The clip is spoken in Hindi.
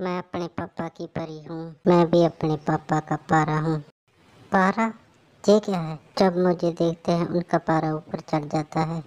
मैं अपने पापा की परी हूँ। मैं भी अपने पापा का पारा हूँ। पारा? ये क्या है? जब मुझे देखते हैं, उनका पारा ऊपर चढ़ जाता है।